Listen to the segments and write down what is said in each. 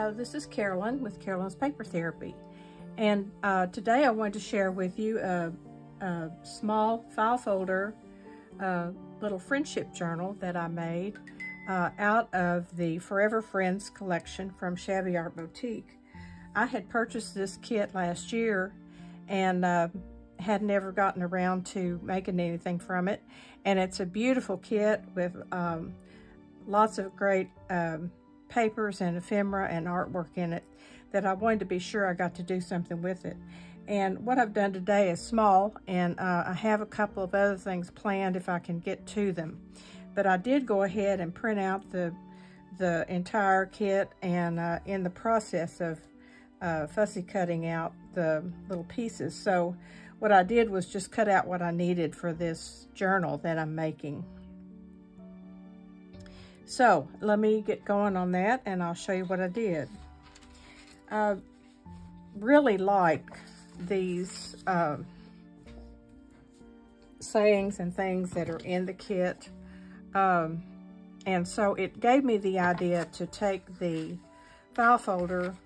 Hello, this is Carolyn with Carolyn's Paper Therapy. And uh, today I wanted to share with you a, a small file folder, uh, little friendship journal that I made uh, out of the Forever Friends collection from Shabby Art Boutique. I had purchased this kit last year and uh, had never gotten around to making anything from it. And it's a beautiful kit with um, lots of great um, papers and ephemera and artwork in it that I wanted to be sure I got to do something with it. And what I've done today is small, and uh, I have a couple of other things planned if I can get to them. But I did go ahead and print out the the entire kit and uh, in the process of uh, fussy cutting out the little pieces. So what I did was just cut out what I needed for this journal that I'm making. So let me get going on that and I'll show you what I did. I really like these uh, sayings and things that are in the kit. Um, and so it gave me the idea to take the file folder,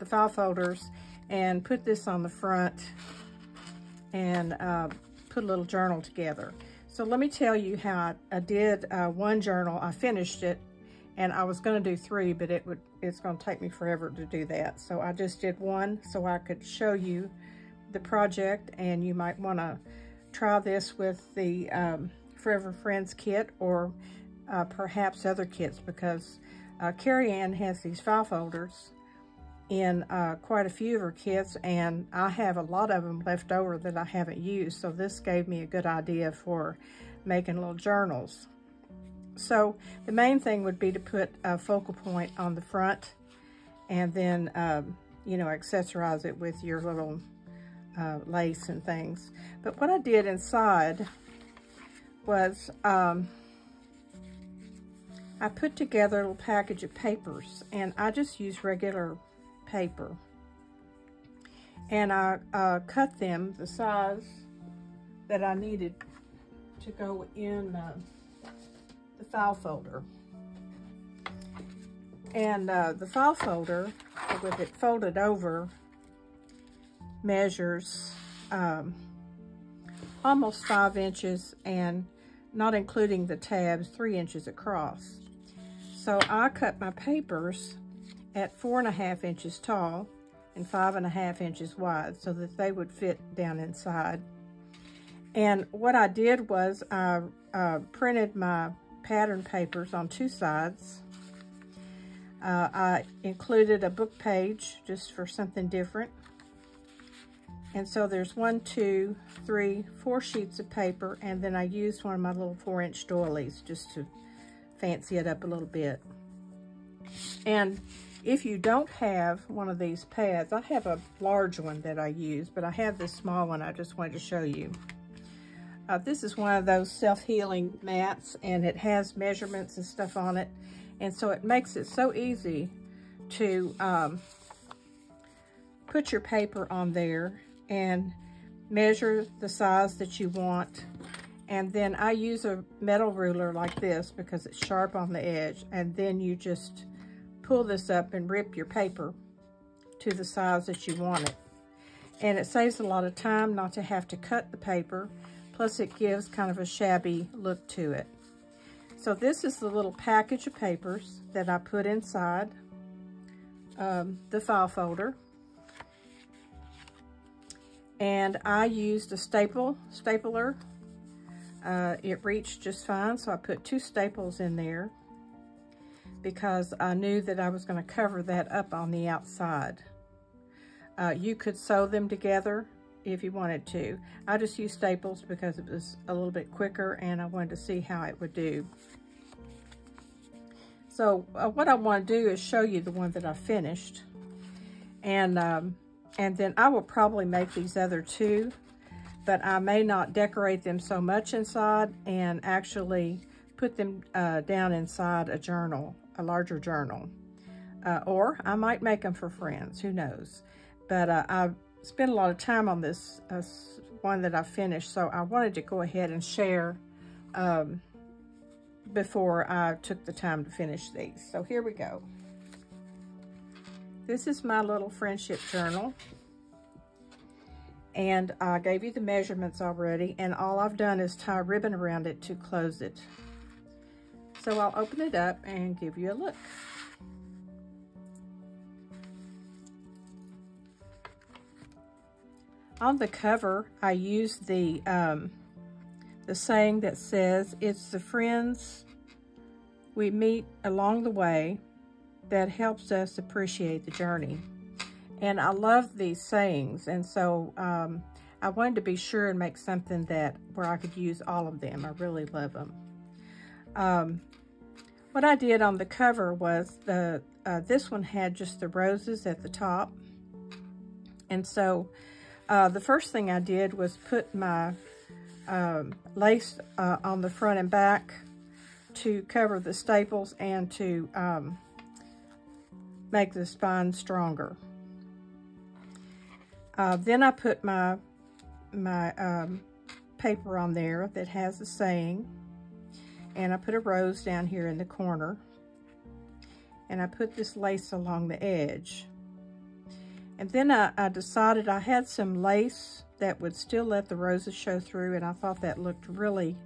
the file folders, and put this on the front and uh, put a little journal together. So let me tell you how I, I did uh, one journal. I finished it and I was going to do three, but it would it's going to take me forever to do that. So I just did one so I could show you the project and you might want to try this with the um, Forever Friends kit or uh, perhaps other kits because uh, Carrie Ann has these file folders in uh, quite a few of her kits and I have a lot of them left over that I haven't used. So this gave me a good idea for making little journals. So the main thing would be to put a focal point on the front and then, um, you know, accessorize it with your little uh, lace and things. But what I did inside was um, I put together a little package of papers and I just use regular paper. And I uh, cut them the size that I needed to go in uh, the file folder. And uh, the file folder, with it folded over, measures um, almost five inches and not including the tabs, three inches across. So I cut my papers at four and a half inches tall and five and a half inches wide so that they would fit down inside. And what I did was I uh, printed my pattern papers on two sides. Uh, I included a book page just for something different. And so there's one, two, three, four sheets of paper, and then I used one of my little four inch doilies just to fancy it up a little bit. And if you don't have one of these pads, I have a large one that I use, but I have this small one I just wanted to show you. Uh, this is one of those self-healing mats, and it has measurements and stuff on it. And so it makes it so easy to um, put your paper on there and measure the size that you want. And then I use a metal ruler like this because it's sharp on the edge. And then you just pull this up and rip your paper to the size that you want it. And it saves a lot of time not to have to cut the paper, plus it gives kind of a shabby look to it. So this is the little package of papers that I put inside um, the file folder. And I used a staple stapler. Uh, it reached just fine, so I put two staples in there because I knew that I was going to cover that up on the outside. Uh, you could sew them together if you wanted to. I just used staples because it was a little bit quicker and I wanted to see how it would do. So uh, what I want to do is show you the one that I finished. And, um, and then I will probably make these other two, but I may not decorate them so much inside and actually put them uh, down inside a journal a larger journal. Uh, or I might make them for friends, who knows. But uh, I spent a lot of time on this uh, one that I finished, so I wanted to go ahead and share um, before I took the time to finish these. So here we go. This is my little friendship journal. And I gave you the measurements already, and all I've done is tie ribbon around it to close it. So I'll open it up and give you a look. On the cover, I used the, um, the saying that says, it's the friends we meet along the way that helps us appreciate the journey. And I love these sayings, and so um, I wanted to be sure and make something that where I could use all of them. I really love them. Um, what I did on the cover was the uh, this one had just the roses at the top. And so uh, the first thing I did was put my um, lace uh, on the front and back to cover the staples and to um, make the spine stronger. Uh, then I put my, my um, paper on there that has a saying. And I put a rose down here in the corner. And I put this lace along the edge. And then I, I decided I had some lace that would still let the roses show through. And I thought that looked really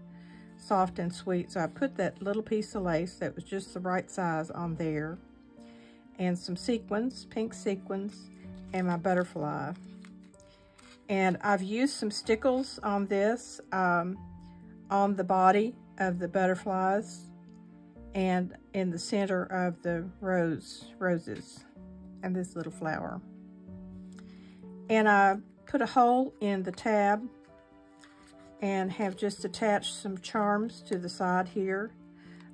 soft and sweet. So I put that little piece of lace that was just the right size on there. And some sequins, pink sequins, and my butterfly. And I've used some stickles on this, um, on the body of the butterflies and in the center of the rose, roses and this little flower. And I put a hole in the tab and have just attached some charms to the side here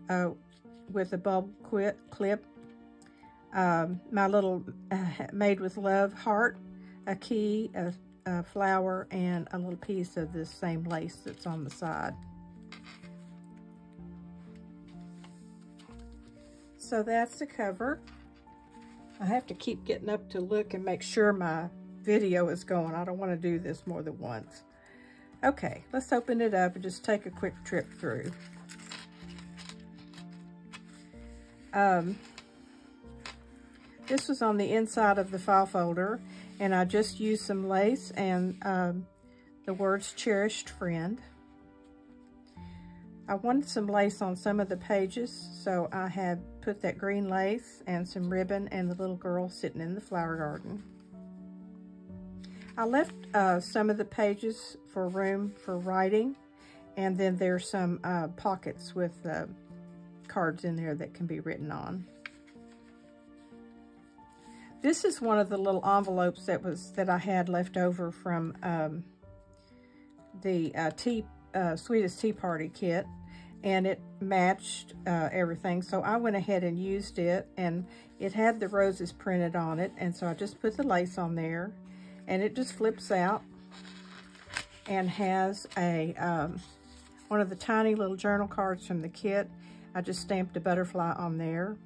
uh, with a bulb clip. Um, my little uh, made with love heart, a key, a a flower and a little piece of this same lace that's on the side. So that's the cover. I have to keep getting up to look and make sure my video is going. I don't want to do this more than once. Okay, let's open it up and just take a quick trip through. Um, this was on the inside of the file folder and I just used some lace and um, the words cherished friend. I wanted some lace on some of the pages, so I had put that green lace and some ribbon and the little girl sitting in the flower garden. I left uh, some of the pages for room for writing, and then there's some uh, pockets with uh, cards in there that can be written on. This is one of the little envelopes that was that I had left over from um, the uh, tea, uh, Sweetest Tea Party kit, and it matched uh, everything. So I went ahead and used it, and it had the roses printed on it, and so I just put the lace on there, and it just flips out and has a um, one of the tiny little journal cards from the kit. I just stamped a butterfly on there.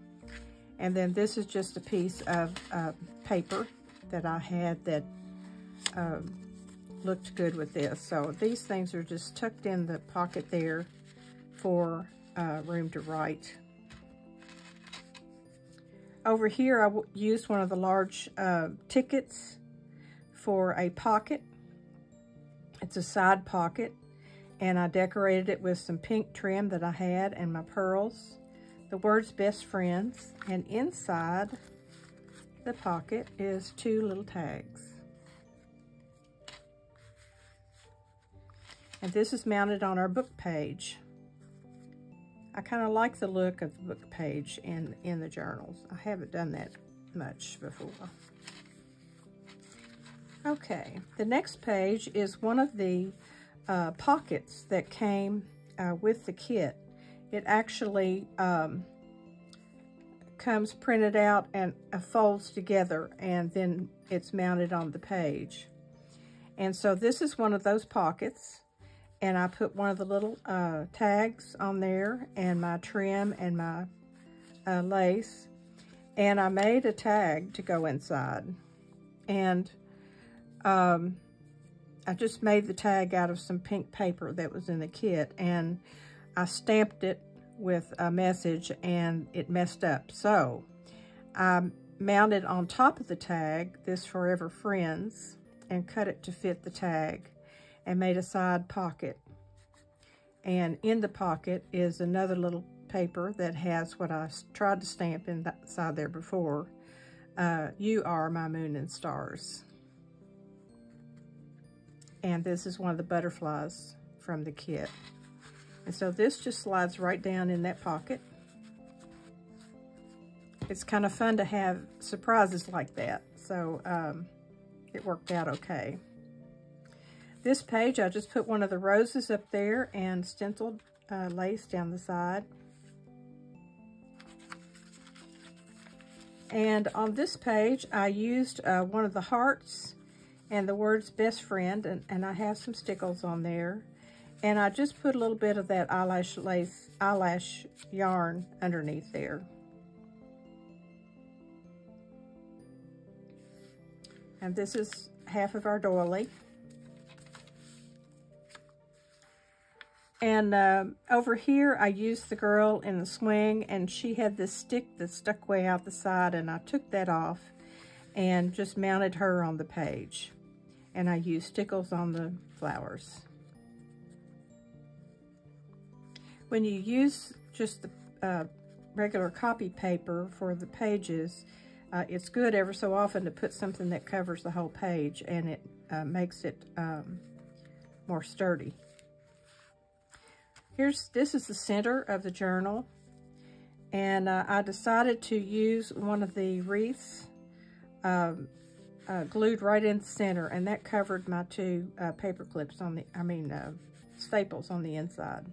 And then this is just a piece of uh, paper that I had that um, looked good with this. So these things are just tucked in the pocket there for uh, room to write. Over here, I used one of the large uh, tickets for a pocket. It's a side pocket, and I decorated it with some pink trim that I had and my pearls the words best friends, and inside the pocket is two little tags. And this is mounted on our book page. I kind of like the look of the book page in, in the journals. I haven't done that much before. Okay, the next page is one of the uh, pockets that came uh, with the kit it actually um, comes printed out and uh, folds together and then it's mounted on the page. And so this is one of those pockets and I put one of the little uh, tags on there and my trim and my uh, lace. And I made a tag to go inside. And um, I just made the tag out of some pink paper that was in the kit. And I stamped it with a message and it messed up. So I mounted on top of the tag this Forever Friends and cut it to fit the tag and made a side pocket. And in the pocket is another little paper that has what I tried to stamp inside there before. Uh, you are my moon and stars. And this is one of the butterflies from the kit. And so this just slides right down in that pocket. It's kind of fun to have surprises like that. So um, it worked out okay. This page, I just put one of the roses up there and stenciled uh, lace down the side. And on this page, I used uh, one of the hearts and the words best friend, and, and I have some stickles on there. And I just put a little bit of that eyelash lace, eyelash yarn underneath there. And this is half of our doily. And uh, over here, I used the girl in the swing, and she had this stick that stuck way out the side, and I took that off and just mounted her on the page. And I used stickles on the flowers. When you use just the uh, regular copy paper for the pages, uh, it's good ever so often to put something that covers the whole page and it uh, makes it um, more sturdy. Here's This is the center of the journal and uh, I decided to use one of the wreaths um, uh, glued right in the center and that covered my two uh, paper clips on the, I mean uh, staples on the inside.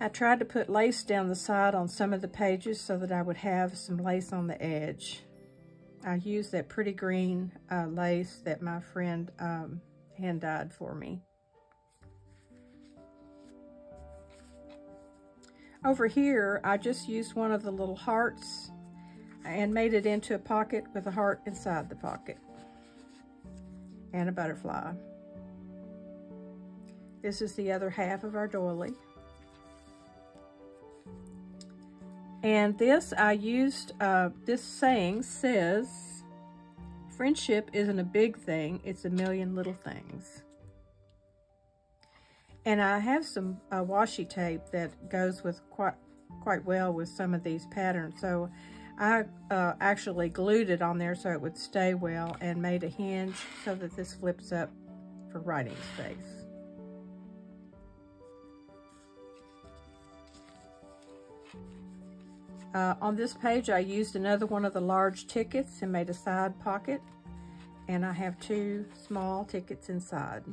I tried to put lace down the side on some of the pages so that I would have some lace on the edge. I used that pretty green uh, lace that my friend um, hand dyed for me. Over here, I just used one of the little hearts and made it into a pocket with a heart inside the pocket and a butterfly. This is the other half of our doily. And this I used, uh, this saying says, friendship isn't a big thing, it's a million little things. And I have some uh, washi tape that goes with quite, quite well with some of these patterns. So I uh, actually glued it on there so it would stay well and made a hinge so that this flips up for writing space. Uh, on this page, I used another one of the large tickets and made a side pocket. And I have two small tickets inside.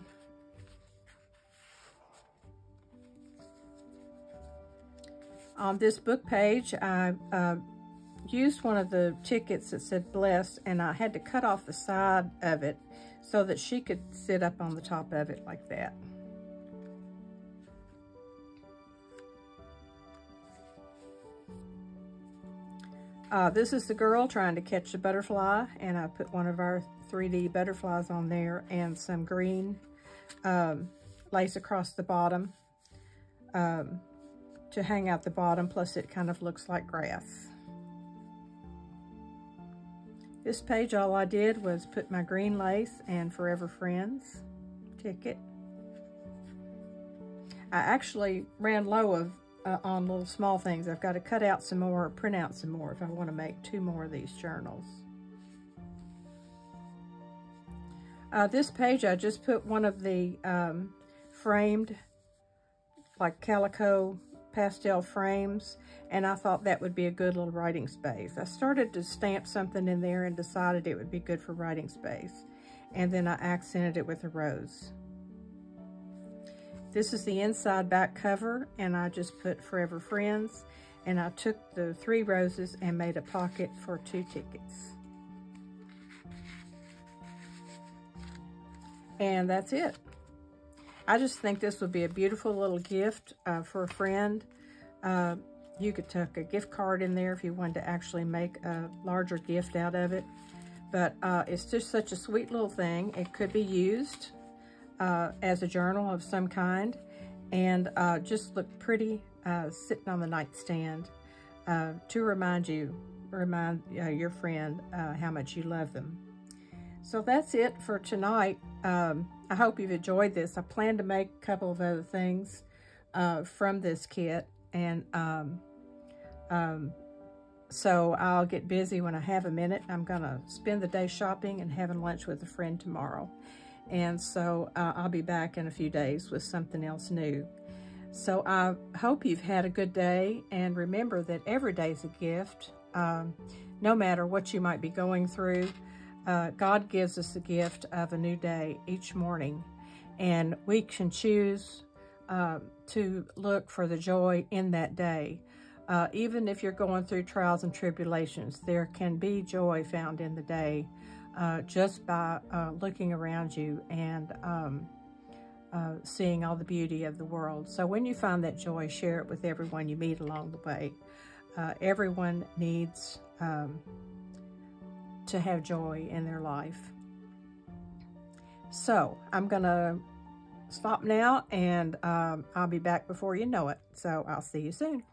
On this book page, I uh, used one of the tickets that said blessed and I had to cut off the side of it so that she could sit up on the top of it like that. Uh, this is the girl trying to catch a butterfly, and I put one of our 3D butterflies on there and some green um, lace across the bottom um, to hang out the bottom, plus it kind of looks like grass. This page, all I did was put my green lace and Forever Friends ticket. I actually ran low of uh, on little small things. I've got to cut out some more, print out some more if I want to make two more of these journals. Uh, this page, I just put one of the um, framed, like calico pastel frames, and I thought that would be a good little writing space. I started to stamp something in there and decided it would be good for writing space. And then I accented it with a rose. This is the inside back cover, and I just put Forever Friends, and I took the three roses and made a pocket for two tickets. And that's it. I just think this would be a beautiful little gift uh, for a friend. Uh, you could tuck a gift card in there if you wanted to actually make a larger gift out of it. But uh, it's just such a sweet little thing. It could be used uh, as a journal of some kind and uh, just look pretty uh, sitting on the nightstand. to remind you, remind your friend how much you love them. So that's it for tonight. Um, I hope you've enjoyed this. I plan to make a couple of other things uh, from this kit. And um, um, so I'll get busy when I have a minute. I'm going to spend the day shopping and having lunch with a friend tomorrow. And so uh, I'll be back in a few days with something else new. So I hope you've had a good day. And remember that every day is a gift. Um, no matter what you might be going through, uh, God gives us the gift of a new day each morning. And we can choose uh, to look for the joy in that day. Uh, even if you're going through trials and tribulations, there can be joy found in the day uh, just by uh, looking around you and um, uh, seeing all the beauty of the world. So when you find that joy, share it with everyone you meet along the way. Everyone needs um, to have joy in their life. So I'm going to stop now and um, I'll be back before you know it. So I'll see you soon.